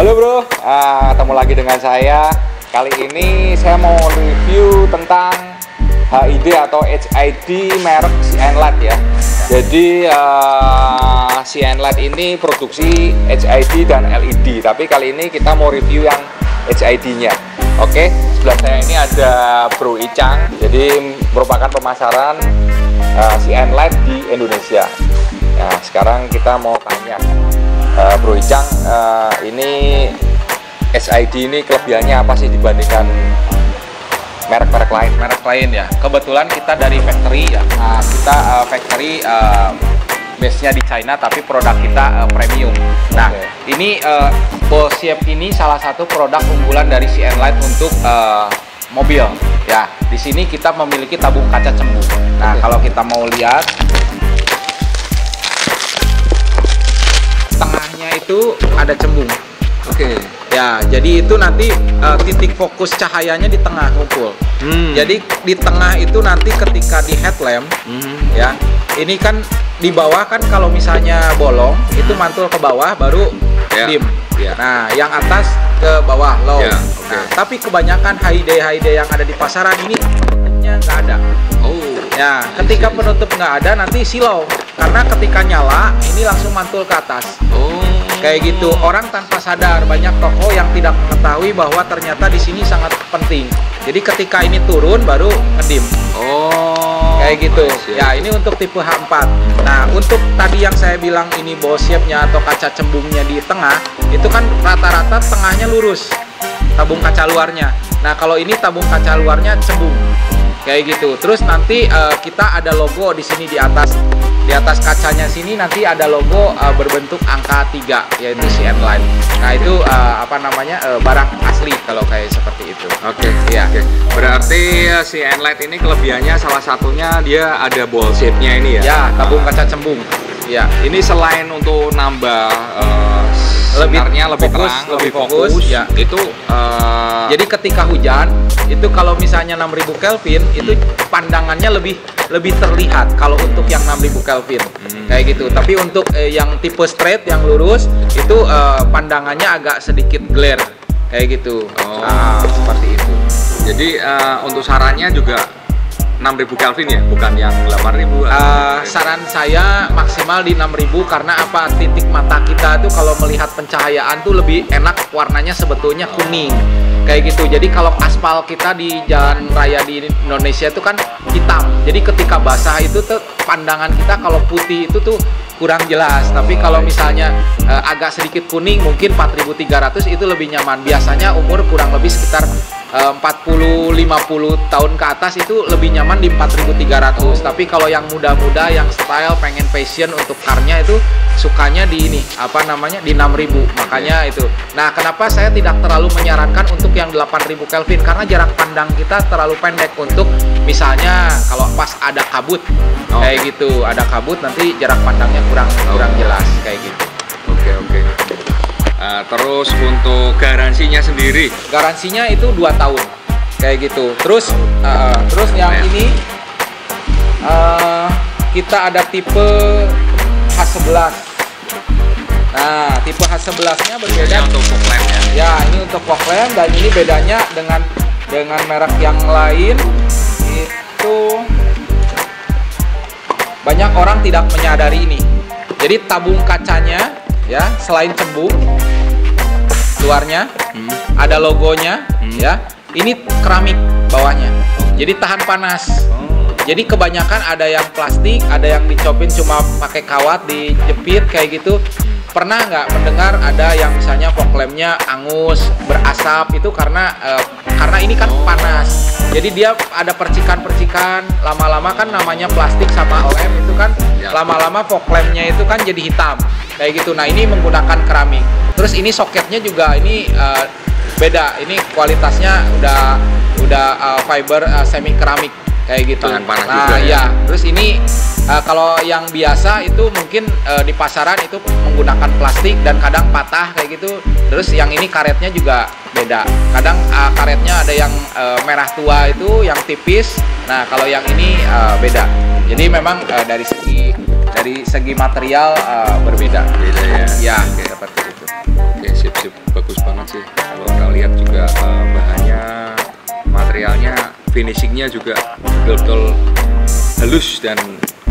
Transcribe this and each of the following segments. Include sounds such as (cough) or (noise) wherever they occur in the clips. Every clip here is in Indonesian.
Halo bro, Ah, ketemu lagi dengan saya. Kali ini saya mau review tentang HID atau HID merek CN LED ya. Jadi uh, CN LED ini produksi HID dan LED, tapi kali ini kita mau review yang HID-nya. Oke, sebelah saya ini ada Bro Icang, jadi merupakan pemasaran uh, CN LED di Indonesia. Nah, sekarang kita mau tanya uh, Bro Icang, uh, ini SID ini kelebihannya apa sih dibandingkan merek-merek lain? merek lain ya. Kebetulan kita dari factory ya. Nah, kita uh, factory uh, base-nya di China tapi produk kita uh, premium. Nah, Oke. ini uh, shape ini salah satu produk unggulan dari CN Light untuk uh, mobil. Ya, di sini kita memiliki tabung kaca cembung. Nah, Oke. kalau kita mau lihat itu ada cembung. Oke. Ya, jadi itu nanti uh, titik fokus cahayanya di tengah ngumpul. Hmm. Jadi di tengah itu nanti ketika di headlamp Hmm. ya, ini kan di bawah kan kalau misalnya bolong itu mantul ke bawah baru Ya, dim. ya. Nah, yang atas ke bawah low. Ya, oke. Nah, tapi kebanyakan HID HID yang ada di pasaran ini nggak ada. Oh. Ya, ketika penutup nggak ada nanti silau karena ketika nyala ini langsung mantul ke atas. Oh. Kayak gitu, orang tanpa sadar banyak toko yang tidak mengetahui bahwa ternyata di sini sangat penting. Jadi ketika ini turun baru ngedim. Oh. Kayak gitu. Ya, ini untuk tipe H4. Nah, untuk tadi yang saya bilang ini ball shape-nya atau kaca cembungnya di tengah, itu kan rata-rata tengahnya lurus. Tabung kaca luarnya. Nah, kalau ini tabung kaca luarnya cembung. Kayak gitu. Terus nanti eh, kita ada logo di sini di atas. Di atas kacanya sini nanti ada logo eh, berbentuk angka 3 yaitu CN Line. Nah, itu eh, apa namanya? eh, barang asli kalau kayak seperti itu. Oke, Iya. oke. Berarti uh, si Enlight ini kelebihannya salah satunya dia ada ball shape-nya ini ya. Ya, tabung kaca cembung. Ya. Ini selain untuk nambah uh, Lebih sinarnya lebih fokus, terang, lebih fokus, fokus, ya. itu uh, Jadi ketika hujan itu kalau misalnya 6000 Kelvin itu pandangannya lebih lebih terlihat kalau untuk yang 6000 Kelvin. Hmm. Kayak gitu. Tapi untuk eh, yang tipe straight yang lurus itu eh, pandangannya agak sedikit glare kayak gitu. Oh. Nah, seperti itu. jadi uh, untuk sarannya juga 6000 Kelvin ya, bukan yang 8000. Eh, saran saya maksimal di 6000 karena apa? Titik mata kita tuh kalau melihat pencahayaan tuh lebih enak warnanya sebetulnya kuning. Kayak gitu. Jadi kalau aspal kita di jalan raya di Indonesia itu kan hitam. Jadi ketika basah itu tuh pandangan kita kalau putih itu tuh kurang jelas. Tapi kalau misalnya eh, agak sedikit kuning mungkin 4300 itu lebih nyaman. Biasanya umur kurang lebih sekitar 40 50 tahun ke atas itu lebih nyaman di 4300 tapi kalau yang muda-muda yang style pengen fashion untuk karnya itu sukanya di ini apa namanya di 6000 makanya itu nah kenapa saya tidak terlalu menyarankan untuk yang 8000 Kelvin karena jarak pandang kita terlalu pendek untuk misalnya kalau pas ada kabut Oh. kayak gitu ada kabut nanti jarak pandangnya kurang kurang Oh. jelas kayak gitu. Uh, terus untuk garansinya sendiri, garansinya itu dua tahun. Kayak gitu. Terus uh, terus yang Ya. ini uh, kita ada tipe H11 nah tipe H11 nya berbeda. Biasanya untuk fog lamp ya. ya ini untuk fog lamp dan ini bedanya dengan dengan merek yang lain. Itu banyak orang tidak menyadari ini. Jadi tabung kacanya ya selain cembung luarnya Hmm. ada logonya Hmm. ya ini keramik bawahnya jadi tahan panas Oh. jadi kebanyakan ada yang plastik ada yang dicopin cuma pakai kawat dijepit kayak gitu pernah nggak mendengar ada yang misalnya fog lampnya angus berasap itu karena eh, karena ini kan panas jadi dia ada percikan-percikan lama-lama kan namanya plastik sama lem itu kan Ya. lama-lama fog lampnya itu kan jadi hitam kayak gitu. Nah ini menggunakan keramik. Terus ini soketnya juga ini eh, beda. Ini kualitasnya udah udah eh, fiber eh, semi keramik kayak gitu. Nah juga ya. ya terus ini eh, kalau yang biasa itu mungkin eh, di pasaran itu menggunakan plastik dan kadang patah kayak gitu. Terus yang ini karetnya juga beda. Kadang eh, karetnya ada yang eh, merah tua itu yang tipis. Nah kalau yang ini eh, beda. Jadi memang eh, dari segi dari segi material uh, berbeda. Beda ya. Ya, okay. seperti itu. Oke, okay, gitu. sip sip bagus banget sih. Kalau kita lihat juga uh, bahannya, materialnya, finishingnya juga betul-betul halus dan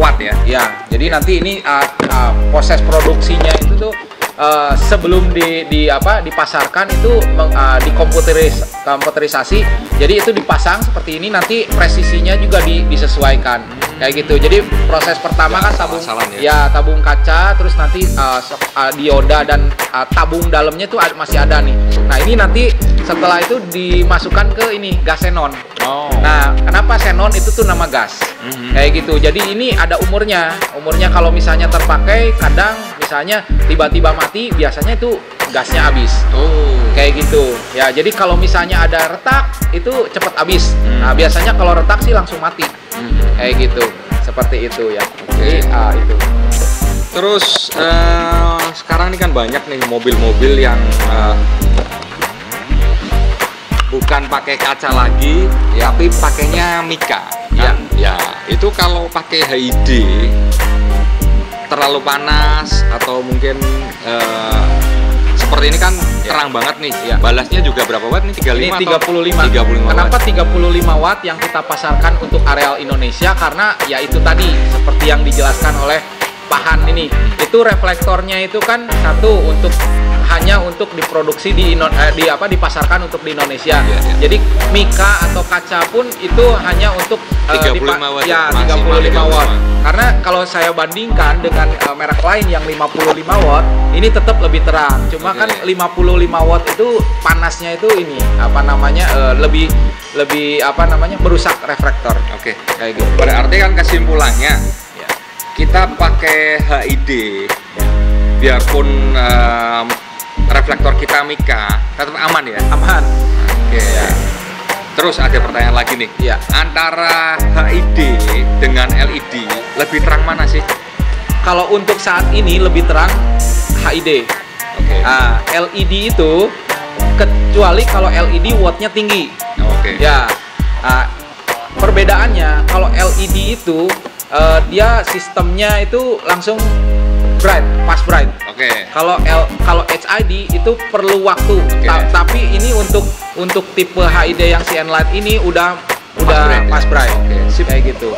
kuat ya. Ya, jadi nanti ini uh, uh, proses produksinya itu tuh uh, sebelum di, di apa dipasarkan itu uh, dikomputeris komputerisasi jadi itu dipasang seperti ini nanti presisinya juga di, disesuaikan kayak gitu. Jadi proses pertama Ya, kan tabung ya. ya tabung kaca terus nanti uh, uh, dioda dan uh, tabung dalamnya tuh masih ada nih. Nah, ini nanti setelah itu dimasukkan ke ini gas xenon. oh Nah, kenapa xenon itu tuh nama gas? Mhm. Kayak gitu. Jadi ini ada umurnya. Umurnya kalau misalnya terpakai, kadang misalnya tiba-tiba mati, biasanya itu gasnya habis. oh Kayak gitu. Ya, jadi kalau misalnya ada retak, itu cepat habis. Hmm. Nah, biasanya kalau retak sih langsung mati. Mhm. Kayak gitu. Seperti itu ya. Oke. Jadi ah, itu. Terus eh, sekarang ini kan banyak nih mobil-mobil yang eh, bukan pakai kaca lagi, tapi pakainya Mika. kan? Ya, itu kalau pakai HID terlalu panas atau mungkin eh, seperti ini kan terang banget nih. Ya. Balasnya juga berapa watt nih? 35 Ini atau 35. 35 Kenapa watt? 35 watt yang kita pasarkan untuk areal Indonesia? Karena ya itu tadi seperti yang dijelaskan oleh Pahan ini. Itu reflektornya itu kan satu untuk hanya untuk diproduksi di eh, di apa dipasarkan untuk di Indonesia. Iya, iya. Jadi mika atau kaca pun itu hanya untuk eh, 35 dipa- watt Ya, ya, maksimal 35 watt. 35. Karena kalau saya bandingkan dengan eh, merek lain yang 55 watt, ini tetap lebih terang. Cuma Oke. kan 55 watt itu panasnya itu ini apa namanya eh, lebih lebih apa namanya merusak reflektor Oke. kayak gitu. Berarti kan kesimpulannya Ya. kita pakai HID biarpun em, reflektor kita Mika tetap aman ya. Aman. Oke. Terus ada pertanyaan lagi nih. Iya. Antara HID dengan LED lebih terang mana sih? Kalau untuk saat ini lebih terang HID. Oke. Nah, LED itu kecuali kalau LED wattnya tinggi. Oke. Ya, ah, perbedaannya kalau LED itu eh, dia sistemnya itu langsung bright, pas bright. Oke. Kalau L kalau HID itu perlu waktu. Oke. Ta- tapi ini untuk untuk tipe HID yang CN Light ini udah udah bright ya? pas bright. Oke, sip. Kayak gitu.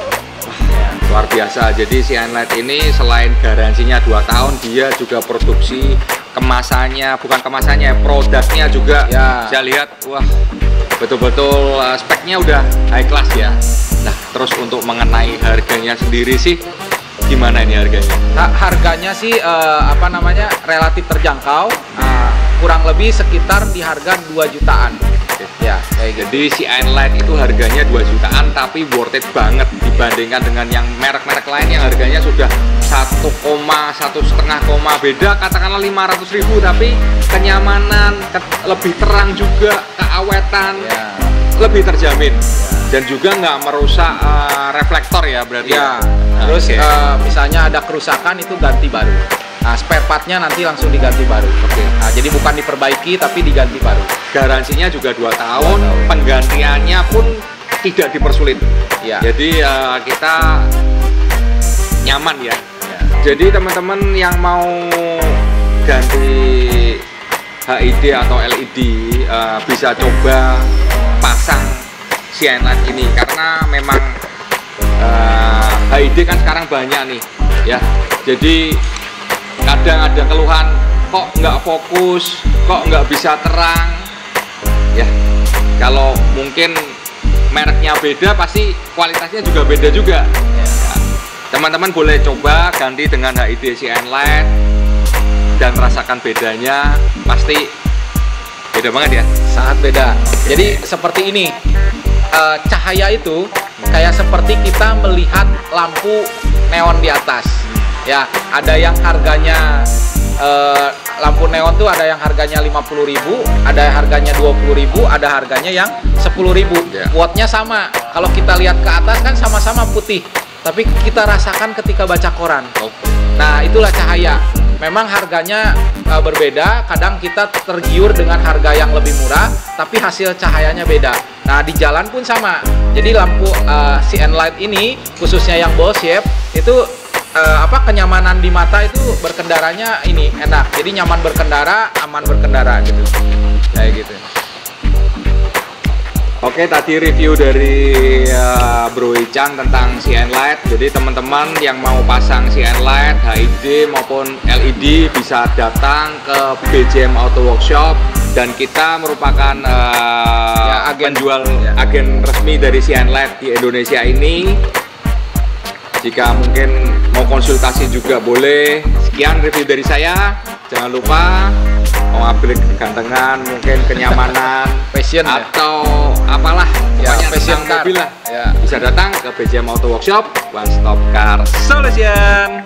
Luar biasa. Jadi si Enlight ini selain garansinya 2 tahun, dia juga produksi kemasannya, bukan kemasannya, produknya juga. Ya. Saya lihat, wah, betul-betul uh, speknya udah high class ya. Nah, terus untuk mengenai harganya sendiri sih, gimana ini harganya? Ha- harganya sih eh, apa namanya relatif terjangkau. Ah, kurang lebih sekitar di harga 2 jutaan. Ya, kayak gitu. Jadi si Enlight itu harganya 2 jutaan, tapi worth it banget dibandingkan dengan yang merek-merek lain yang harganya sudah 1, satu setengah koma beda katakanlah 500 ribu tapi kenyamanan ke- lebih terang juga keawetan Ya. lebih terjamin dan juga nggak merusak eh, reflektor ya berarti Ya, Nah, terus oke. eh, misalnya ada kerusakan itu ganti baru. Nah, spare partnya nanti langsung diganti baru. Oke. Nah, jadi bukan diperbaiki tapi diganti baru. garansinya juga 2 tahun, tahun. penggantiannya pun tidak dipersulit Ya. jadi eh, kita nyaman ya Ya. Jadi teman-teman yang mau ganti HID atau LED eh, bisa coba pasang Light ini karena memang eh, HID kan sekarang banyak nih ya. Jadi kadang ada keluhan kok nggak fokus, kok nggak bisa terang ya. Kalau mungkin mereknya beda pasti kualitasnya juga beda juga. Ya. Teman-teman boleh coba ganti dengan HID CN Light dan rasakan bedanya pasti beda banget ya. Sangat beda. Jadi seperti ini. Eh, cahaya itu kayak seperti kita melihat lampu neon di atas. Ya, ada yang harganya eh, lampu neon tuh ada yang harganya 50.000, ada yang harganya 20.000, ada harganya yang 10.000. Ya. Wattnya sama. Kalau kita lihat ke atas kan sama-sama putih, tapi kita rasakan ketika baca koran. Oh, Nah, itulah cahaya. Memang harganya uh, berbeda, kadang kita tergiur dengan harga yang lebih murah, tapi hasil cahayanya beda. Nah, di jalan pun sama. Jadi lampu uh, CN Light ini, khususnya yang ball itu uh, apa kenyamanan di mata itu berkendaranya ini enak. Jadi nyaman berkendara, aman berkendara gitu. Kayak gitu. Oke tadi review dari uh, Bro Icang tentang CN Light. Jadi teman-teman yang mau pasang CN Light, HID maupun LED bisa datang ke BJM Auto Workshop dan kita merupakan uh, Ya, agen. penjual Ya. agen resmi dari CN Light di Indonesia ini. Jika mungkin mau konsultasi juga boleh. Sekian review dari saya. Jangan lupa mau ambil kegantengan, mungkin kenyamanan, (laughs) Passion ya. atau apalah Ya, passion car. mobil lah. Ya. Bisa datang ke BJM Auto Workshop One Stop Car Solution.